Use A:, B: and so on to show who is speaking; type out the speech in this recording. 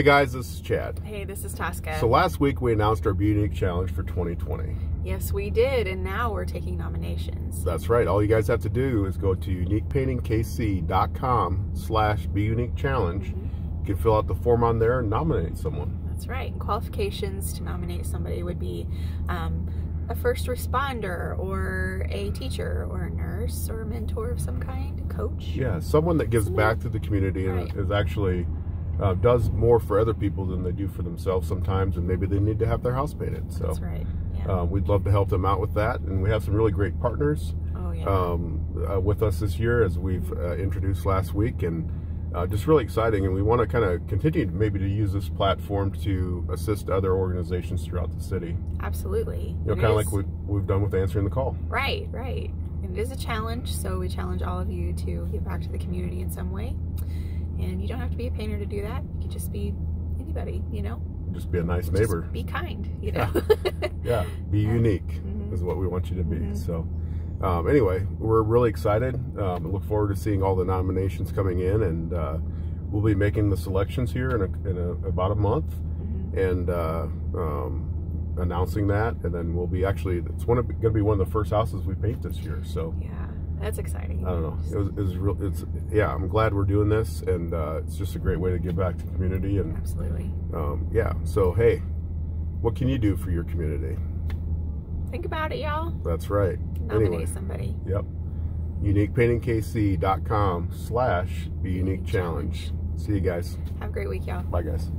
A: Hey guys, this is Chad.
B: Hey, this is Tasca.
A: So last week we announced our Be Unique Challenge for 2020.
B: Yes, we did, and now we're taking nominations.
A: That's right. All you guys have to do is go to uniquepaintingkc.com slash Be Unique Challenge. Mm -hmm. You can fill out the form on there and nominate someone.
B: That's right. Qualifications to nominate somebody would be um, a first responder or a teacher or a nurse or a mentor of some kind, a coach.
A: Yeah, someone that gives back to the community right. and is actually uh, does more for other people than they do for themselves sometimes, and maybe they need to have their house painted. So
B: That's right. Yeah.
A: Uh, we'd love to help them out with that, and we have some really great partners
B: oh, yeah.
A: um, uh, with us this year, as we've uh, introduced last week, and uh, just really exciting. And we want to kind of continue maybe to use this platform to assist other organizations throughout the city.
B: Absolutely.
A: You know, kind of like we, we've done with answering the call.
B: Right, right. And it is a challenge, so we challenge all of you to give back to the community in some way. And you don't have to be a painter to do that. You could just be anybody, you know?
A: Just be a nice neighbor.
B: Just be kind, you know?
A: Yeah. Be unique mm -hmm. is what we want you to be. Mm -hmm. So, um, anyway, we're really excited. Um, look forward to seeing all the nominations coming in, and uh, we'll be making the selections here in, a, in a, about a month, mm -hmm. and uh, um, announcing that, and then we'll be actually it's going to be one of the first houses we paint this year. So
B: yeah. That's exciting.
A: I don't know. It was, it was real. It's yeah. I'm glad we're doing this, and uh, it's just a great way to give back to the community. And
B: absolutely.
A: Um, yeah. So hey, what can you do for your community?
B: Think about it, y'all.
A: That's right.
B: Nominate
A: anyway,
B: somebody.
A: Yep. UniquePaintingKC.com slash Be Unique Challenge. See you guys.
B: Have a great week, y'all.
A: Bye, guys.